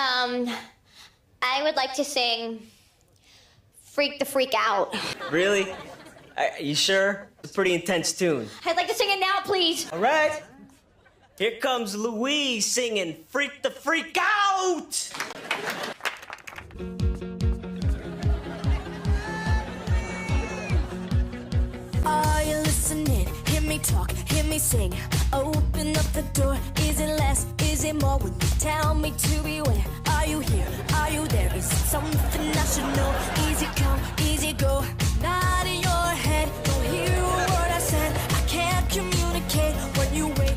Um, I would like to sing Freak the Freak Out. Really? Are you sure? It's a pretty intense tune. I'd like to sing it now, please. All right. Here comes Louise singing Freak the Freak Out! Are you listening? Hear me talk, hear me sing. Open up the door. Is it less? Is it more? Would you tell me to beware? Are you here? Are you there? Is it something I should know? Easy come, easy go. Not in your head. Don't hear a word I said. I can't communicate when you wait.